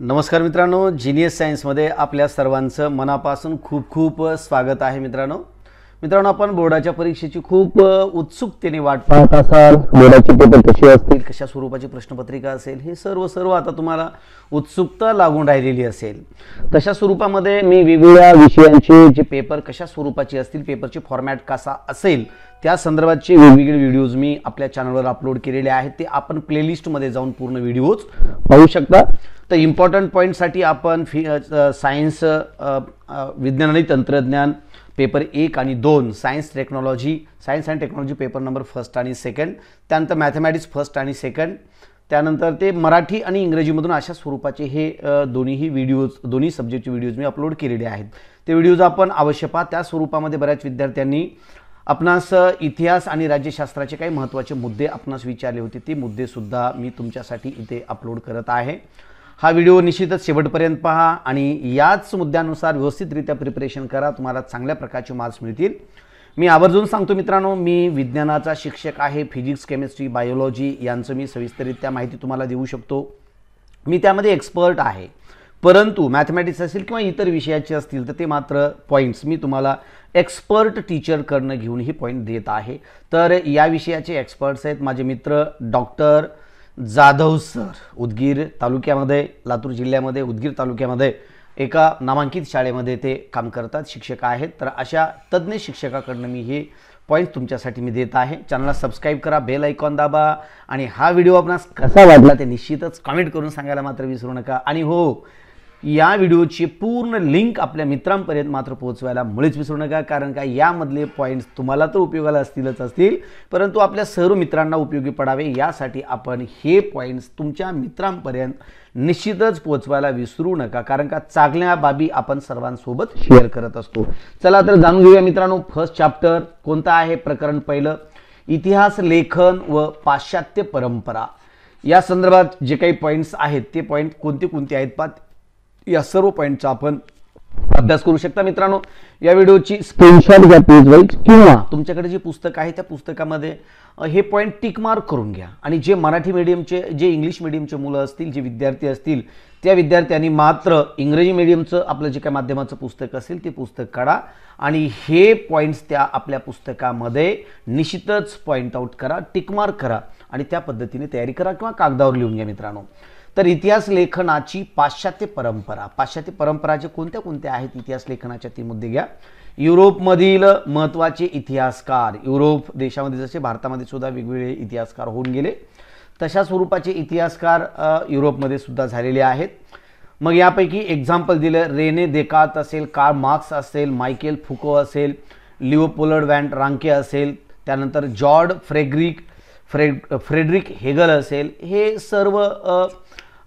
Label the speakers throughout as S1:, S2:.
S1: नमस्कार मित्रांनो जिनियस सायन्समध्ये आपल्या सर्वांचं मनापासून खूप खूप स्वागत आहे मित्रांनो. मित्रांनो आपण बोर्डाच्या परीक्षेची खूप उत्सुकतेने वाट पाहत असाल. बोर्डाचे पेपर कसे असतील? कशा स्वरूपाची प्रश्नपत्रिका असेल? हे सर्व सर्व आता तुम्हाला उत्सुकता लागून राहिलेली असेल. तशा स्वरूपामध्ये मी वेगवेगळ्या विषयांचे जे पेपर कशा स्वरूपाचे असतील पेपरचे फॉर्मॅट कसा असेल त्या संदर्भातचे वेगवेगळे व्हिडिओज मी आपल्या चॅनलवर अपलोड केलेले आहेत. ते आपण प्लेलिस्टमध्ये जाऊन पूर्ण व्हिडिओज पाहू शकता. तर इम्पॉर्टंट पॉईंटसाठी आपण फि सायन्स विज्ञान आणि तंत्रज्ञान पेपर एक आणि दोन science technology science and technology paper number first आणि सेकंड त्यानंतर मॅथमॅटिक्स फर्स्ट आणि सेकंड त्यानंतर ते मराठी आणि इंग्रजीमधून अशा स्वरूपाचे हे दोन्हीही व्हिडिओज दोन्ही सब्जेक्टचे व्हिडिओज मी अपलोड केलेले आहेत. ते व्हिडिओज आपण अवश्य पहा. त्या स्वरूपामध्ये बऱ्याच विद्यार्थ्यांनी आपणास इतिहास आणि राज्यशास्त्राचे काही महत्त्वाचे मुद्दे आपणास विचारले होते. ते मुद्देसुद्धा मी तुमच्यासाठी इथे अपलोड करत आहे. हा व्हिडिओ निश्चितच शेवटपर्यंत पहा आणि याच मुद्द्यानुसार व्यवस्थितरित्या प्रिपरेशन करा. तुम्हाला चांगल्या प्रकारचे मार्क्स मिळतील. मी आवर्जून सांगतो मित्रांनो मी विज्ञानाचा शिक्षक आहे फिजिक्स केमिस्ट्री बायोलॉजी यांचं मी सविस्तररित्या माहिती तुम्हाला देऊ शकतो. मी त्यामध्ये एक्सपर्ट आहे. परंतु मॅथमॅटिक्स असेल किंवा इतर विषयाचे असतील तर ते मात्र पॉईंट्स मी तुम्हाला एक्सपर्ट टीचरकडनं घेऊन ही पॉईंट देत आहे. तर या विषयाचे एक्सपर्ट्स आहेत माझे मित्र डॉक्टर जाधव सर उदगीर तालुक्यामध्ये लातूर जिल्ह्यामध्ये उदगीर तालुक्यामध्ये एका नामांकित शाळेमध्ये ते काम करतात. शिक्षक आहेत. तर अशा तज्ज्ञ शिक्षकाकडनं मी हे पॉईंट तुमच्यासाठी मी देत आहे. चॅनलला सबस्क्राईब करा बेल ऐकॉन दाबा आणि हा व्हिडिओ आपणास कसा वाटला ते निश्चितच कमेंट करून सांगायला मात्र विसरू नका. आणि हो या व्हिडिओची पूर्ण लिंक आपल्या मित्रांपर्यंत मात्र पोहोचवायला मुळेच विसरू नका कारण का यामधले पॉईंट्स तुम्हाला तर उपयोगाला असतीलच असतील. परंतु आपल्या सर्व मित्रांना उपयोगी पडावे यासाठी आपण हे पॉईंट्स तुमच्या मित्रांपर्यंत निश्चितच पोहोचवायला विसरू नका कारण का चांगल्या बाबी आपण सर्वांसोबत शेअर करत असतो. चला तर जाणून घेऊया मित्रांनो फर्स्ट चॅप्टर कोणतं आहे प्रकरण पहिलं? इतिहास लेखन व पाश्चात्य परंपरा. या संदर्भात जे काही पॉईंट्स आहेत ते पॉईंट कोणते कोणते आहेत पा या सर्व पॉईंटचा आपण अभ्यास करू शकता मित्रांनो. या व्हिडिओची स्क्रीनशॉट घ्या पेज वाईज किंवा तुमच्याकडे जे पुस्तक आहे त्या पुस्तकामध्ये हे पॉईंट टिक मार्क करून घ्या. आणि जे मराठी मीडियमचे जे इंग्लिश मीडियमचे मुलं असतील जे विद्यार्थी असतील त्या विद्यार्थ्यांनी मात्र इंग्रजी मीडियमचं आपलं जे काय माध्यमाचं पुस्तक असेल ते पुस्तक काढा. आणि हे पॉईंट्स त्या आपल्या पुस्तकामध्ये निश्चितच पॉईंट आऊट करा टिक मार्क करा. आणि त्या पद्धतीने तयारी करा किंवा कागदावर लिहून घ्या मित्रांनो. तर इतिहास लेखनाची पाश्चात्य परंपरा. पाश्चात्य परंपराचे कोणत्या कोणत्या आहेत? इतिहास लेखनाच्या ती मुद्दे घ्या. युरोपमधील महत्त्वाचे इतिहासकार युरोप देशामध्ये जसे भारतामध्ये सुद्धा वेगवेगळे इतिहासकार होऊन गेले तशा स्वरूपाचे इतिहासकार युरोपमध्ये सुद्धा झालेले आहेत. मग यापैकी एक्झाम्पल दिलं रेने देकात असेल कार्ल मार्क्स असेल मायकेल फुको असेल लिओपोलर्ड वॅन रांके असेल त्यानंतर Georg Frederick Fred Frederick Hegel असेल हे सर्व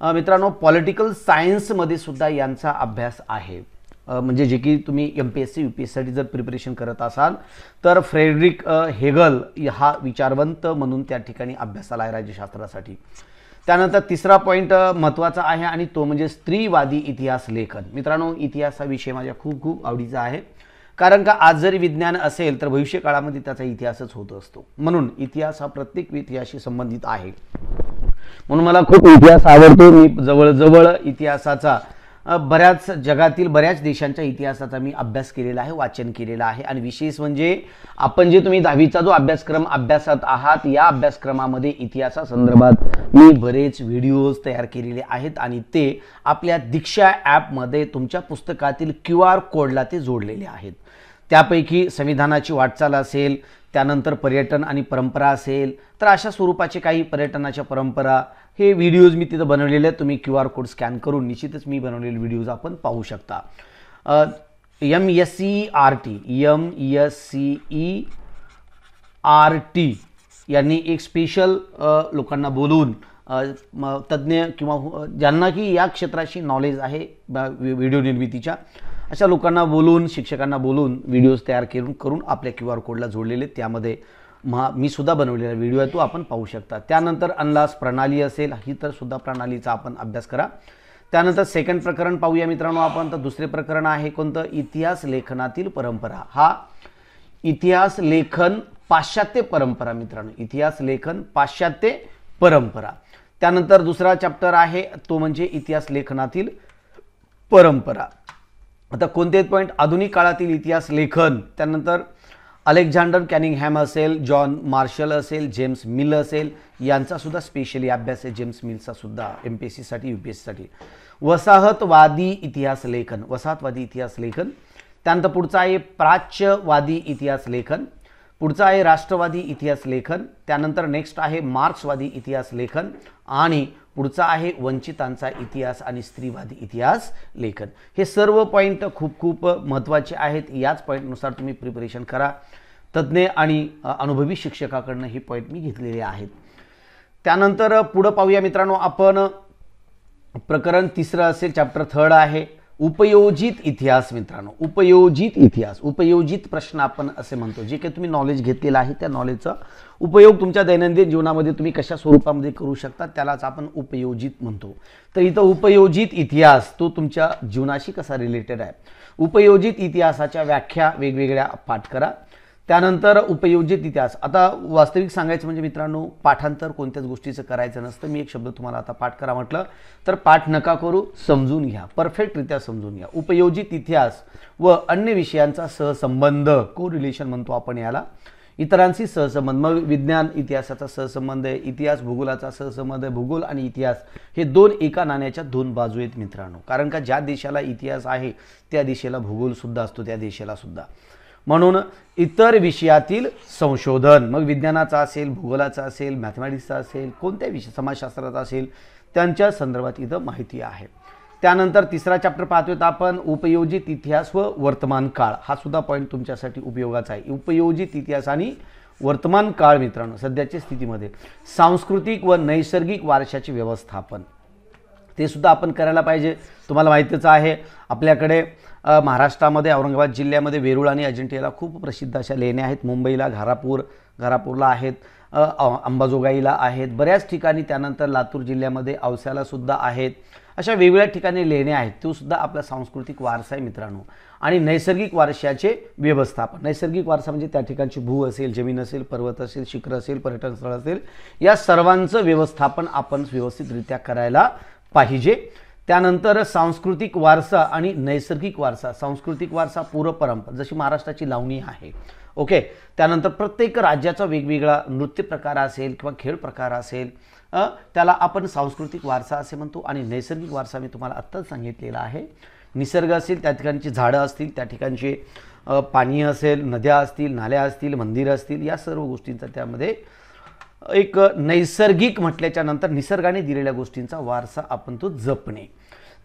S1: मित्रांनो पॉलिटिकल सायन्समध्ये सुद्धा यांचा अभ्यास आहे. म्हणजे जे की तुम्ही M P S C U P S सीसाठी जर प्रिपरेशन करत असाल तर फ्रेडरिक हेगल हा विचारवंत म्हणून त्या ठिकाणी अभ्यासाला आहे राज्यशास्त्रासाठी. त्यानंतर तिसरा पॉईंट महत्त्वाचा आहे आणि तो म्हणजे स्त्रीवादी इतिहास लेखन. मित्रांनो इतिहास हा विषय माझ्या खूप खूप आवडीचा आहे. कारण का आज जरी विज्ञान असेल तर भविष्य काळामध्ये त्याचा इतिहासच होत असतो. म्हणून इतिहास हा प्रत्येक इतिहासाशी संबंधित आहे. म्हणून मला खूप इतिहास आवडतो. मी जवळजवळ इतिहासाचा बऱ्याच जगातील बऱ्याच देशांच्या इतिहासाचा मी अभ्यास केलेला आहे वाचन केलेलं आहे. आणि विशेष म्हणजे आपण जे तुम्ही दहावीचा जो अभ्यासक्रम अभ्यासात आहात या अभ्यासक्रमामध्ये इतिहासासंदर्भात मी बरेच व्हिडिओज तयार केलेले आहेत आणि ते आपल्या दीक्षा ॲपमध्ये तुमच्या पुस्तकातील क्यू आर कोडला ते जोडलेले आहेत. त्यापैकी संविधानाची वाटचाल असेल त्यानंतर पर्यटन आणि परंपरा असेल तर अशा स्वरूपाचे काही पर्यटनाच्या परंपरा हे व्हिडिओज मी तिथं बनवलेले आहेत. तुम्ही क्यू आर कोड स्कॅन करून निश्चितच मी बनवलेले व्हिडिओज आपण पाहू शकता. M S C R T M S C E R T यांनी एक स्पेशल लोकांना बोलवून म- तज्ज्ञ किंवा ज्यांना की या क्षेत्राशी नॉलेज आहे व्हिडिओ निर्मितीच्या अशा लोकांना बोलून शिक्षकांना बोलून व्हिडिओज तयार करून करून आपल्या क्यू आर कोडला जोडलेले त्यामध्ये महा मी सुद्धा बनवलेला व्हिडिओ आहे तो आपण पाहू शकता. त्यानंतर अनलास प्रणाली असेल ही तर सुद्धा प्रणालीचा आपण अभ्यास करा. त्यानंतर सेकंड प्रकरण पाहूया मित्रांनो आपण. तर दुसरे प्रकरण आहे कोणतं? इतिहास लेखनातील परंपरा. हा इतिहास लेखन पाश्चात्य परंपरा मित्रांनो. इतिहास लेखन पाश्चात्य परंपरा. त्यानंतर दुसरा चॅप्टर आहे तो म्हणजे इतिहास लेखनातील परंपरा. आता कोणते पॉईंट? आधुनिक काळातील इतिहास लेखन त्यानंतर अलेक्झांडर कॅनिंगहॅम असेल जॉन मार्शल असेल जेम्स मिल असेल यांचासुद्धा स्पेशली अभ्यास आहे जेम्स मिलचासुद्धा एम पी एस सीसाठी यू पी एस सीसाठी वसाहतवादी इतिहास लेखन वसाहतवादी इतिहास लेखन. त्यानंतर पुढचा आहे प्राच्यवादी इतिहास लेखन. पुढचा आहे राष्ट्रवादी इतिहास लेखन त्यानंतर नेक्स्ट आहे मार्क्सवादी इतिहास लेखन आणि पुढचा आहे वंचितांचा इतिहास आणि स्त्रीवादी इतिहास लेखन. हे सर्व पॉईंट खूप खूप महत्त्वाचे आहेत. याच पॉईंटनुसार तुम्ही प्रिपरेशन करा. तज्ज्ञ आणि अनुभवी शिक्षकाकडनं हे पॉईंट मी घेतलेले आहेत. त्यानंतर पुढं पाहूया मित्रांनो आपण. प्रकरण तिसरं असेल चॅप्टर थर्ड आहे. उपयोजित इतिहास मित्रांनो उपयोजित इतिहास उपयोजित प्रश्न आपण असे म्हणतो जे काही तुम्ही नॉलेज घेतलेलं आहे त्या नॉलेजचा उपयोग तुमच्या दैनंदिन जीवनामध्ये तुम्ही कशा स्वरूपामध्ये करू शकता त्यालाच आपण उपयोजित म्हणतो. तर इथं उपयोजित इतिहास तो तुमच्या जीवनाशी कसा रिलेटेड आहे? उपयोजित इतिहासाच्या व्याख्या वेगवेगळ्या पाठ करा. त्यानंतर उपयोजित इतिहास. आता वास्तविक सांगायचं म्हणजे मित्रांनो पाठांतर कोणत्याच गोष्टीचं करायचं नसतं. मी एक शब्द तुम्हाला आता पाठ करा म्हटलं. तर पाठ नका करू समजून घ्या. परफेक्टरित्या समजून घ्या. उपयोजित इतिहास व अन्य विषयांचा सहसंबंध को रिलेशन म्हणतो आपण याला. इतरांशी सहसंबंध. मग विज्ञान इतिहासाचा सहसंबंध आहे इतिहास भूगोलाचा सहसंबंध आहे भूगोल आणि इतिहास हे दोन एका नाण्याच्या दोन बाजू आहेत मित्रांनो. कारण का ज्या देशाला इतिहास आहे त्या देशाला भूगोलसुद्धा असतो त्या देशाला सुद्धा. म्हणून इतर विषयातील संशोधन मग विज्ञानाचा असेल भूगोलाचा असेल मॅथमॅटिक्सचा असेल कोणत्या विषय समाजशास्त्राचा असेल त्यांच्या संदर्भात इथं माहिती आहे. त्यानंतर तिसरा चॅप्टर पाहतोय तर आपण उपयोजित इतिहास व वर्तमान काळ. हा सुद्धा पॉईंट तुमच्यासाठी उपयोगाचा आहे. उपयोजित इतिहास आणि वर्तमान काळ मित्रांनो सध्याच्या स्थितीमध्ये सांस्कृतिक व नैसर्गिक वारशाचे व्यवस्थापन. ते सुद्धा आपण करायला पाहिजे. तुम्हाला माहितीच आहे आपल्याकडे महाराष्ट्रामध्ये औरंगाबाद जिल्ह्यामध्ये वेरूळ आणि अजिंठ्याला खूप प्रसिद्ध अशा लेण्या आहेत. मुंबईला घारापूर घारापूरला आहेत अंबाजोगाईला आहेत. बऱ्याच ठिकाणी त्यानंतर लातूर जिल्ह्यामध्ये औस्याला सुद्धा आहेत. अशा वेगवेगळ्या ठिकाणी लेण्या आहेत. तो सुद्धा आपला सांस्कृतिक वारसा आहे मित्रांनो. आणि नैसर्गिक वारशाचे व्यवस्थापन. नैसर्गिक वारसा म्हणजे त्या ठिकाणची भू असेल जमीन असेल पर्वत असेल शिखर असेल पर्यटन स्थळ असेल या सर्वांचं व्यवस्थापन आपण व्यवस्थितरित्या करायला पाहिजे. त्यानंतर सांस्कृतिक वारसा आणि नैसर्गिक वारसा. सांस्कृतिक वारसा पूर्वपरंपरा जशी महाराष्ट्राची लावणी आहे. ओके त्यानंतर प्रत्येक राज्याचा वेगवेगळा नृत्य प्रकार असेल किंवा खेळ प्रकार असेल त्याला आपण सांस्कृतिक वारसा असे म्हणतो आणि नैसर्गिक वारसा मी तुम्हाला आत्ताच सांगितलेला आहे. निसर्ग असेल त्या ठिकाणची झाडं असतील त्या ठिकाणचे पाणी असेल नद्या असतील नाल्या असतील मंदिरं असतील या सर्व गोष्टींचा त्यामध्ये एक नैसर्गिक म्हटल्याच्या नंतर निसर्गाने दिलेल्या गोष्टींचा वारसा आपण तो जपणे.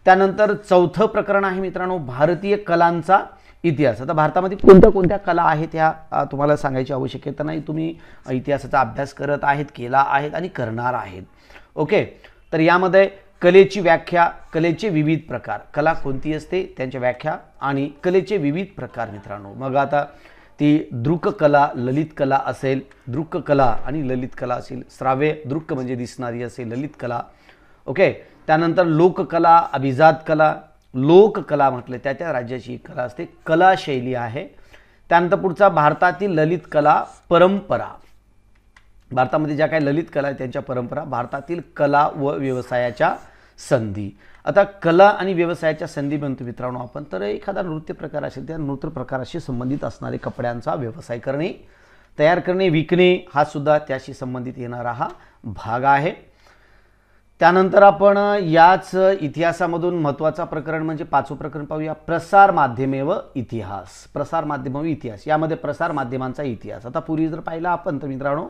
S1: त्यानंतर चौथं प्रकरण आहे मित्रांनो भारतीय कलांचा इतिहास. आता भारतामध्ये कोणत्या कोणत्या कला आहेत ह्या तुम्हाला सांगायची आवश्यकता नाही. तुम्ही इतिहासाचा अभ्यास करत आहेत केला आहेत आणि करणार आहेत. ओके? तर यामध्ये कलेची व्याख्या कलेचे विविध प्रकार. कला कोणती असते? त्यांच्या व्याख्या आणि कलेचे विविध प्रकार मित्रांनो. मग आता ती दृककला कला ललित कला असेल दृककला आणि ललित कला असेल. श्राव्य दृक म्हणजे दिसणारी असेल ललितकला. ओके त्यानंतर लोककला अभिजात कला लोककला म्हटलं त्या त्या राज्याची कला असते. कला शैली आहे. त्यानंतर पुढचा भारतातील ललित कला परंपरा. भारतामध्ये ज्या काही ललित कला आहेत त्यांच्या परंपरा भारतातील कला व व्यवसायाच्या संधी. आता कला आणि व्यवसायाच्या संधी म्हणतो मित्रांनो आपण. तर एखादा नृत्य प्रकार असेल त्या नृत्य प्रकाराशी संबंधित असणारे कपड्यांचा व्यवसाय करणे तयार करणे विकणे हा सुद्धा त्याशी संबंधित येणारा हा भाग आहे. त्यानंतर आपण याच इतिहासामधून महत्त्वाचा प्रकरण म्हणजे पाचवं प्रकरण पाहूया. प्रसार माध्यमे व इतिहास. प्रसार माध्यम व इतिहास. यामध्ये प्रसार माध्यमांचा इतिहास. आता पूर्वी जर पाहिला आपण तर मित्रांनो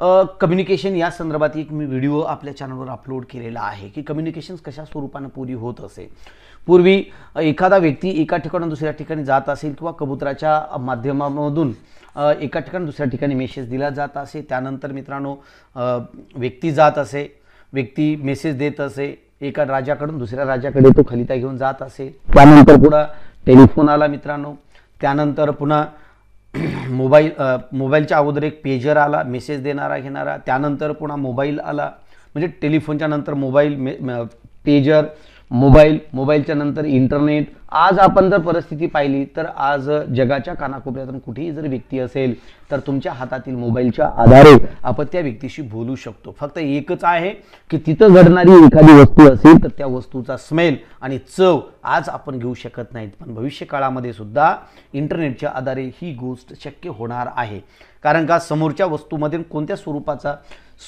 S1: कम्युनिकेशन या संदर्भात एक मी व्हिडिओ आपल्या चॅनलवर अपलोड केलेला आहे की कम्युनिकेशन कशा स्वरूपानं पूर्वी होत असे. पूर्वी एखादा व्यक्ती एका ठिकाणून दुसऱ्या ठिकाणी जात असेल किंवा कबुतराच्या माध्यमामधून एका ठिकाणी दुसऱ्या ठिकाणी मेसेज दिला जात असे त्यानंतर मित्रांनो व्यक्ती जात असे व्यक्ती मेसेज देत असे एका राजाकडून दुसऱ्या राजाकडे तो खलिता घेऊन जात असे. त्यानंतर पुन्हा टेलिफोन आला मित्रांनो त्यानंतर पुन्हा मोबाईल मोबाईलच्या अगोदर एक पेजर आला मेसेज देणारा घेणारा त्यानंतर पुन्हा मोबाईल आला. म्हणजे टेलिफोनच्या नंतर मोबाईल मे पेजर मोबाईल मोबाईलच्या नंतर इंटरनेट आज आपण जर परिस्थिती पाहिली तर आज जगाच्या कानाकोपऱ्यातून कुठेही जर व्यक्ती असेल तर तुमच्या हातातील मोबाईलच्या आधारे आपण त्या व्यक्तीशी बोलू शकतो. फक्त एकच आहे की तिथं घडणारी एखादी वस्तू असेल तर त्या वस्तूचा स्मेल आणि चव आज आपण घेऊ शकत नाहीत. पण भविष्य काळामध्ये सुद्धा इंटरनेटच्या आधारे ही गोष्ट शक्य होणार आहे. कारण का समोरच्या वस्तूमध्ये कोणत्या स्वरूपाचा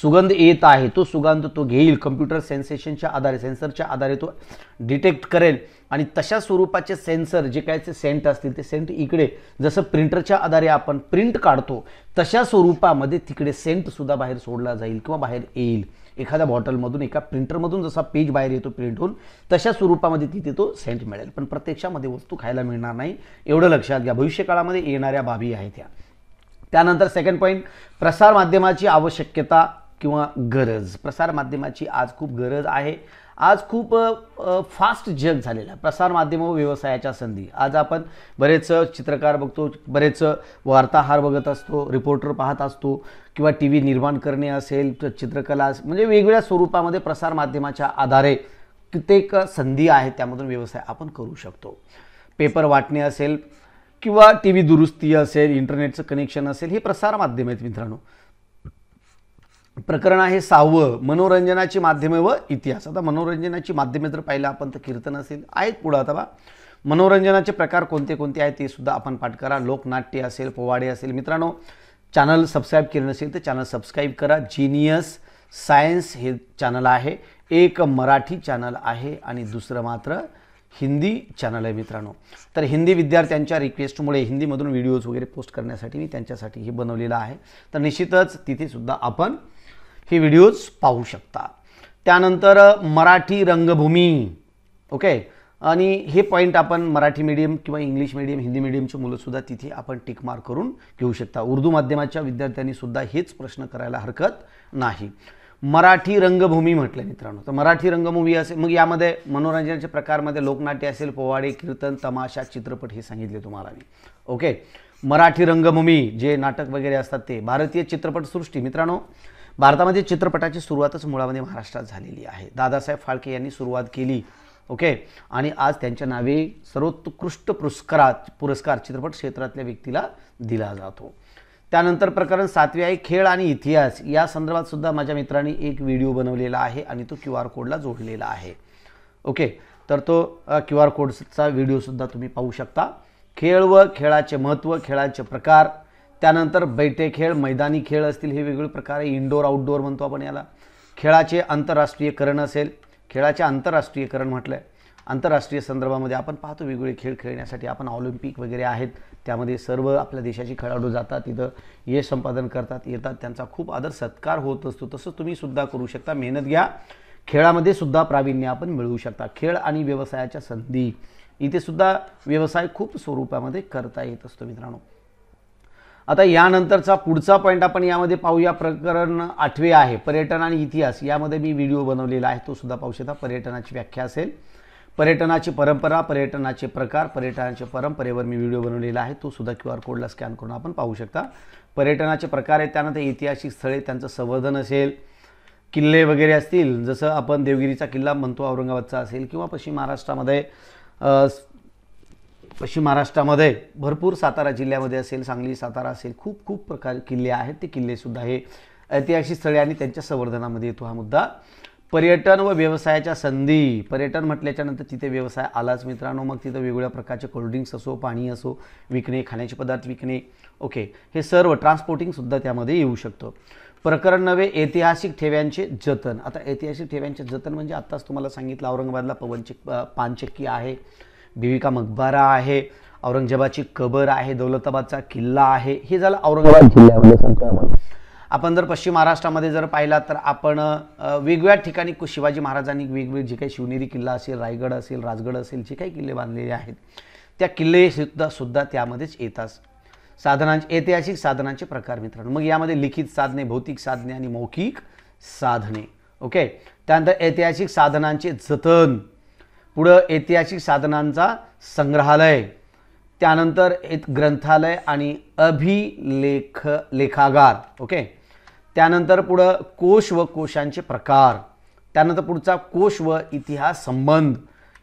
S1: सुगंध येत आहे तो सुगंध तो घेईल. कम्प्युटर सेन्सेशनच्या आधारे सेन्सरच्या आधारे तो डिटेक्ट करेल. आणि तशा स्वरूपाचे सेन्सर जे काय ते सेंट असतील ते सेंट इकडे जसं प्रिंटरच्या आधारे आपण प्रिंट काढतो तशा स्वरूपामध्ये तिकडे सेंटसुद्धा बाहेर सोडला जाईल किंवा बाहेर येईल. एखाद्या बॉटलमधून एका प्रिंटरमधून जसा पेज बाहेर येतो प्रिंट होऊन तशा स्वरूपामध्ये तिथे तो सेंट मिळेल. पण प्रत्यक्षामध्ये वस्तू खायला मिळणार नाही एवढं लक्षात घ्या. भविष्यकाळामध्ये येणाऱ्या बाबी आहेत त्या त्यानंतर सेकंड पॉईंट प्रसार माध्यमाची आवश्यकता किंवा गरज. प्रसारमाध्यमाची आज खूप गरज आहे. आज खूप फास्ट जग झालेलं आहे. प्रसारमाध्यम व व्यवसायाच्या संधी. आज आपण बरेच चित्रकार बघतो बरेच वार्ताहार बघत असतो रिपोर्टर पाहत असतो किंवा टी व्ही निर्माण करणे असेल चित्रकला म्हणजे वेगवेगळ्या स्वरूपामध्ये प्रसारमाध्यमाच्या आधारे कित्येक संधी आहेत त्यामधून व्यवसाय आपण करू शकतो. पेपर वाटणे असेल किंवा टी व्ही दुरुस्ती असेल इंटरनेटचं कनेक्शन असेल हे प्रसारमाध्यम आहेत मित्रांनो. प्रकरण आहे सहावं मनोरंजनाची माध्यमे व इतिहास. आता मनोरंजनाची माध्यमे जर पाहिलं आपण तर कीर्तन असेल आहेत पुढं आता बा. मनोरंजनाचे प्रकार कोणते कोणते आहेत ते सुद्धा आपण पाठ करा. लोकनाट्य असेल पोवाडे असेल. मित्रांनो चॅनल सबस्क्राईब केलं नसेल तर चॅनल सबस्क्राईब करा. जिनियस सायन्स हे चॅनल आहे. एक मराठी चॅनल आहे आणि दुसरं मात्र हिंदी चॅनल आहे मित्रांनो. तर हिंदी विद्यार्थ्यांच्या रिक्वेस्टमुळे हिंदीमधून व्हिडिओज वगैरे पोस्ट करण्यासाठी मी त्यांच्यासाठी हे बनवलेलं आहे. तर निश्चितच तिथेसुद्धा आपण हे व्हिडिओज पाहू शकता. त्यानंतर मराठी रंगभूमी. ओके आणि हे पॉईंट आपण मराठी मीडियम किंवा इंग्लिश मीडियम हिंदी मीडियमची मुलंसुद्धा तिथे आपण टिक मार्क करून घेऊ शकता. उर्दू माध्यमाच्या विद्यार्थ्यांनीसुद्धा हेच प्रश्न करायला हरकत नाही. मराठी रंगभूमी म्हटलं मित्रांनो. तर मराठी रंगभूमी असेल मग यामध्ये मनोरंजनाच्या प्रकारमध्ये लोकनाट्य असेल पोवाडे कीर्तन तमाशा चित्रपट हे सांगितले तुम्हाला मी. ओके मराठी रंगभूमी जे नाटक वगैरे असतात ते. भारतीय चित्रपटसृष्टी मित्रांनो भारतामध्ये चित्रपटाची सुरुवातच मुळामध्ये महाराष्ट्रात झालेली आहे. दादासाहेब फाळके यांनी सुरुवात केली ओके? आणि आज त्यांच्या नावे सर्वोत्कृष्ट पुरस्कारात पुरस्कार चित्रपट क्षेत्रातल्या व्यक्तीला दिला जातो. त्यानंतर प्रकरण सातवे आहे खेळ आणि इतिहास. या संदर्भात सुद्धा माझ्या मित्रांनी एक व्हिडिओ बनवलेला आहे आणि तो क्यू आर कोडला जोडलेला आहे. ओके? तर तो क्यू आर कोडचा व्हिडिओसुद्धा तुम्ही पाहू शकता. खेळ व खेळाचे महत्त्व खेळाचे प्रकार त्यानंतर बैठे खेळ मैदानी खेळ असतील हे वेगवेगळे प्रकार आहे. इंडोर आउटडोअर म्हणतो आपण याला. खेळाचे आंतरराष्ट्रीयकरण असेल खेळाचे आंतरराष्ट्रीयकरण म्हटलं आहे आंतरराष्ट्रीय संदर्भामध्ये आपण पाहतो वेगवेगळे खेळ खेळण्यासाठी आपण ऑलिम्पिक वगैरे आहेत. त्यामध्ये सर्व आपल्या देशाचे खेळाडू जातात तिथं यश संपादन करतात येतात. त्यांचा खूप आदर सत्कार होत असतो. तसं तुम्ही सुद्धा करू शकता. मेहनत घ्या. खेळामध्ये सुद्धा प्रावीण्य आपण मिळवू शकता. खेळ आणि व्यवसायाच्या संधी. इथे सुद्धा व्यवसाय खूप स्वरूपामध्ये करता येत असतो मित्रांनो. आता यानंतरचा पुढचा पॉईंट आपण यामध्ये पाहूया. प्रकरण आठवे आहे. पर्यटन आणि इतिहास यामध्ये मी व्हिडिओ बनवलेला आहे. तो सुद्धा पाहू शकता. पर्यटनाची व्याख्या असेल. पर्यटनाची परंपरा पर्यटनाचे प्रकार पर्यटनाच्या परंपरेवर मी व्हिडिओ बनवलेला आहे. तो सुद्धा क्यू आर कोडला स्कॅन करून आपण पाहू शकता. पर्यटनाचे प्रकार आहेत. त्यानंतर ऐतिहासिक स्थळे त्यांचं संवर्धन असेल. किल्ले वगैरे असतील. जसं आपण देवगिरीचा किल्ला म्हणतो औरंगाबादचा असेल किंवा पश्चिम महाराष्ट्रामध्ये पश्चिम महाराष्ट्रामध्ये भरपूर सातारा जिल्ह्यामध्ये असेल सांगली सातारा असेल खूप खूप प्रकार किल्ले आहेत. ते किल्लेसुद्धा हे ऐतिहासिक स्थळे आणि त्यांच्या संवर्धनामध्ये येतो हा मुद्दा. पर्यटन व व्यवसायाच्या संधी. पर्यटन म्हटल्याच्यानंतर तिथे व्यवसाय आलाच मित्रांनो. मग तिथं वेगवेगळ्या प्रकारचे कोल्ड्रिंक्स असो पाणी असो विकणे खाण्याचे पदार्थ विकणे ओके हे सर्व ट्रान्सपोर्टिंगसुद्धा त्यामध्ये येऊ शकतं. प्रकरण नव्हे ऐतिहासिक ठेव्यांचे जतन. आता ऐतिहासिक ठेव्यांचे जतन म्हणजे आत्ताच तुम्हाला सांगितलं औरंगाबादला पवनचेक पानचक्की आहे. बिविका मकबारा आहे औरंगजेबाची कबर आहे दौलताबादचा किल्ला आहे हे झालं औरंगाबाद जिल्ह्यामध्ये सांगतो आपण. आपण जर पश्चिम महाराष्ट्रामध्ये जर पाहिला तर आपण वेगवेगळ्या ठिकाणी शिवाजी महाराजांनी वेगवेगळे जे काही शिवनेरी किल्ला असेल रायगड असेल राजगड असेल जे काही किल्ले बांधलेले आहेत त्या किल्ले सुद्धा सुद्धा त्यामध्येच येतात साधनांचे ऐतिहासिक साधनांचे प्रकार मित्रांनो. मग यामध्ये लिखित साधने भौतिक साधने आणि मौखिक साधने. ओके? त्यानंतर ऐतिहासिक साधनांचे जतन. पुढं ऐतिहासिक साधनांचा संग्रहालय त्यानंतर एक ग्रंथालय आणि अभिलेख लेखागार ओके? त्यानंतर पुढं कोश व कोशांचे प्रकार त्यानंतर पुढचा कोश व इतिहास संबंध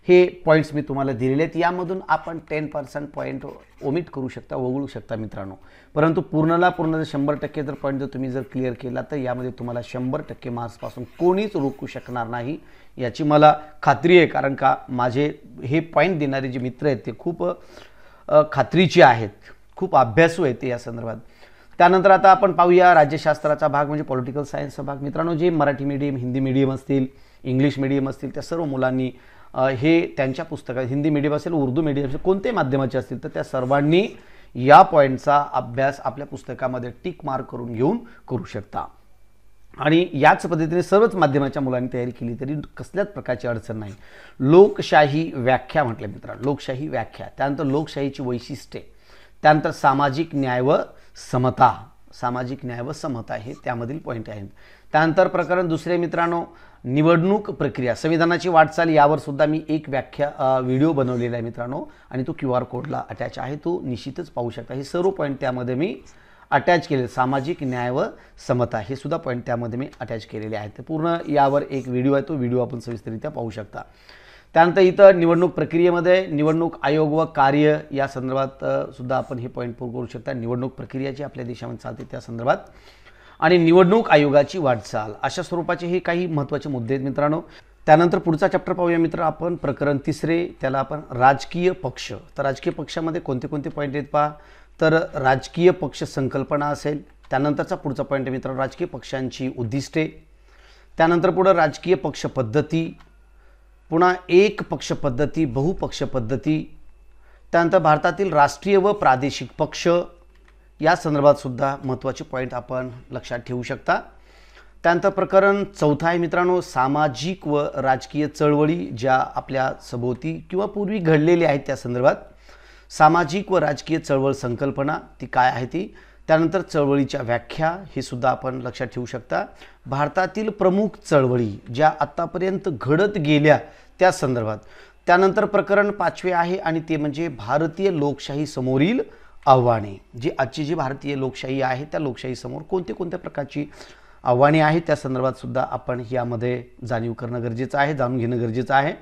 S1: हे पॉईंट्स मी तुम्हाला दिलेले आहेत. यामधून आपण टेन पर्सेंट पॉईंट ओमिट करू शकता वगळू शकता मित्रांनो. परंतु पूर्णला पूर्ण जर शंभर टक्के जर पॉईंट जर तुम्ही जर क्लिअर केला तर यामध्ये तुम्हाला शंभर टक्के मार्क्सपासून कोणीच रोखू शकणार नाही याची मला खात्री आहे. कारण का माझे हे पॉईंट देणारे जे मित्र आहेत ते खूप खात्रीचे आहेत. खूप अभ्यासू आहेत ते या संदर्भात. त्यानंतर आता आपण पाहूया राज्यशास्त्राचा भाग म्हणजे पॉलिटिकल सायन्सचा भाग. मित्रांनो जे मराठी मीडियम हिंदी मीडियम असतील इंग्लिश मीडियम असतील त्या सर्व मुलांनी हे त्यांच्या पुस्तकात हिंदी मीडियम असेल उर्दू मीडियम असेल कोणत्याही माध्यमाचे असतील तर त्या सर्वांनी या पॉईंटचा अभ्यास आपल्या पुस्तकामध्ये टिक मार्क करून घेऊन करू शकता. आणि याच पद्धतीने सर्वच माध्यमाच्या मुलांनी तयारी केली तरी कसल्याच प्रकारची अडचण नाही. लोकशाही व्याख्या म्हटल्या मित्रांनो लोकशाही व्याख्या. त्यानंतर लोकशाहीची वैशिष्ट्ये. त्यानंतर सामाजिक न्याय व समता. सामाजिक न्याय व समता हे त्यामधील पॉईंट आहेत. त्यानंतर प्रकरण दुसरे मित्रांनो निवडणूक प्रक्रिया संविधानाची वाटचाल यावर सुद्धा मी एक व्याख्या व्हिडिओ बनवलेला आहे मित्रांनो. आणि तो क्यू आर कोडला अटॅच आहे. तो निश्चितच पाहू शकता. हे सर्व पॉईंट त्यामध्ये मी अटॅच केले सामाजिक न्याय व समता हे सुद्धा पॉईंट त्यामध्ये मी अटॅच केलेले आहेत. पूर्ण यावर एक व्हिडिओ आहे. तो व्हिडिओ आपण सविस्तररित्या पाहू शकता. त्यानंतर इथं निवडणूक प्रक्रियेमध्ये निवडणूक आयोग व कार्य या संदर्भात सुद्धा आपण हे पॉईंट पूर्ण करू शकता. निवडणूक प्रक्रिया जी आपल्या देशामध्ये चालते त्या संदर्भात आणि निवडणूक आयोगाची वाटचाल. अशा स्वरूपाचे हे काही महत्त्वाचे मुद्दे आहेत मित्रांनो. त्यानंतर पुढचा चॅप्टर पाहूया मित्र आपण. प्रकरण तिसरे त्याला आपण राजकीय पक्ष. तर राजकीय पक्षामध्ये कोणते कोणते पॉईंट आहेत पहा. तर राजकीय पक्ष संकल्पना असेल. त्यानंतरचा पुढचा पॉईंट आहे मित्रांनो राजकीय पक्षांची उद्दिष्टे. त्यानंतर पुढं राजकीय पक्ष पद्धती. पुन्हा एक पक्ष पद्धती बहुपक्ष पद्धती. त्यानंतर भारतातील राष्ट्रीय व प्रादेशिक पक्ष. या संदर्भात सुद्धा महत्त्वाचे पॉईंट आपण लक्षात ठेवू शकता. त्यानंतर प्रकरण चौथा आहे मित्रांनो सामाजिक व राजकीय चळवळी ज्या आपल्या सभोवती किंवा पूर्वी घडलेल्या आहेत त्या संदर्भात. सामाजिक व राजकीय चळवळ संकल्पना ती काय आहे ती? त्यानंतर चळवळीच्या व्याख्या हे सुद्धा आपण लक्षात ठेवू शकता. भारतातील प्रमुख चळवळी ज्या आत्तापर्यंत घडत गेल्या त्या संदर्भात. त्यानंतर प्रकरण पाचवे आहे आणि ते म्हणजे भारतीय लोकशाही समोरील आव्हाने. जी आजची जी भारतीय लोकशाही आहे त्या लोकशाहीसमोर कोणते कोणत्या प्रकारची आव्हाने आहेत त्या संदर्भात सुद्धा आपण यामध्ये जाणीव करणं गरजेचं आहे जाणून घेणं गरजेचं आहे.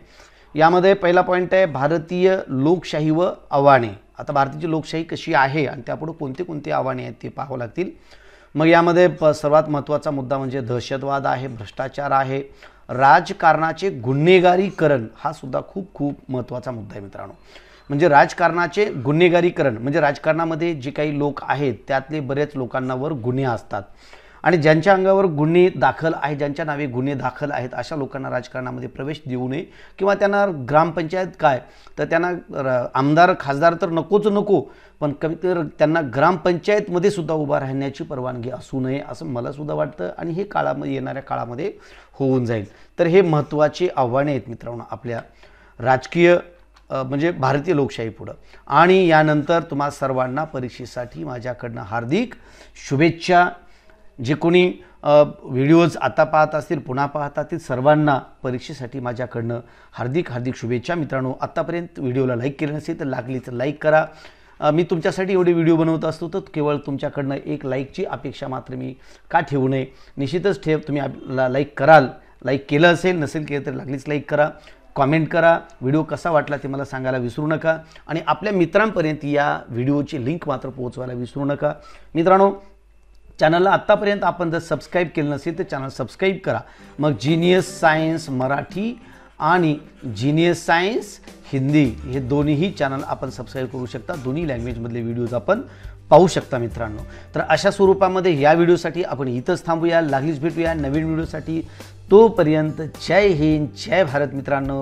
S1: यामध्ये पहिला पॉईंट आहे भारतीय लोकशाही व आव्हाने. आता भारताची लोकशाही कशी आहे आणि त्यापुढे कोणते कोणते आव्हाने आहेत ते पाहावं लागतील. मग यामध्ये प सर्वात महत्त्वाचा मुद्दा म्हणजे दहशतवाद आहे भ्रष्टाचार आहे. राजकारणाचे गुन्हेगारीकरण हा सुद्धा खूप खूप महत्त्वाचा मुद्दा आहे मित्रांनो. म्हणजे राजकारणाचे गुन्हेगारीकरण म्हणजे राजकारणामध्ये जे काही लोक आहेत त्यातले बरेच लोकांनावर गुन्हे असतात. आणि ज्यांच्या अंगावर गुन्हे दाखल आहे ज्यांच्या नावे गुन्हे दाखल आहेत अशा लोकांना राजकारणामध्ये प्रवेश देऊ नये. किंवा त्यांना ग्रामपंचायत काय तर त्यांना आमदार खासदार तर नकोच नको पण कमी तर त्यांना ग्रामपंचायतमध्ये सुद्धा उभा राहण्याची परवानगी असू नये असं मला सुद्धा वाटतं. आणि हे काळामध्ये येणाऱ्या काळामध्ये होऊन जाईल. तर हे महत्त्वाची आव्हाने आहेत मित्रांनो आपल्या राजकीय म्हणजे भारतीय लोकशाही पुढं. आणि यानंतर तुम्हा सर्वांना परीक्षेसाठी माझ्याकडनं हार्दिक शुभेच्छा. जे कोणी व्हिडिओज आता पाहत असतील पुन्हा पाहत असतील सर्वांना परीक्षेसाठी माझ्याकडनं हार्दिक हार्दिक शुभेच्छा. मित्रांनो आत्तापर्यंत व्हिडिओला लाईक केलं नसेल तर लागली तर लाईक करा. मी तुमच्यासाठी एवढे व्हिडिओ बनवत असतो तर केवळ तुमच्याकडनं एक लाईकची अपेक्षा मात्र मी का ठेवू नये? निश्चितच ठेव तुम्ही आपला लाईक कराल. लाईक केलं असेल नसेल केलं तर लागलीच लाईक करा. कॉमेंट करा. व्हिडिओ कसा वाटला ते मला सांगायला विसरू नका. आणि आपल्या मित्रांपर्यंत या व्हिडिओची लिंक मात्र पोहोचवायला विसरू नका. मित्रांनो चॅनलला आत्तापर्यंत आपण जर सबस्क्राईब केलं नसेल तर चॅनल सबस्क्राईब करा. मग जिनियस सायन्स मराठी आणि जिनियस सायन्स हिंदी हे दोन्हीही चॅनल आपण सबस्क्राईब करू शकता. दोन्ही लँग्वेजमधले व्हिडिओज आपण पाहू शकता मित्रांनो. तर अशा स्वरूपामध्ये या व्हिडिओसाठी आपण इथंच थांबूया. लागलीच भेटूया. नवीन व्हिडिओसाठी तोपर्यंत जय हिंद जय भारत मित्रांनो.